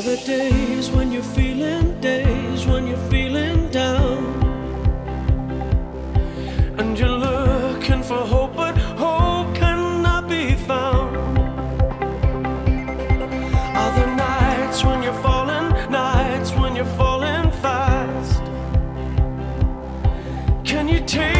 Are days when you're feeling, days when you're feeling down? And you're looking for hope, but hope cannot be found. Are nights when you're falling, nights when you're falling fast? Can you take?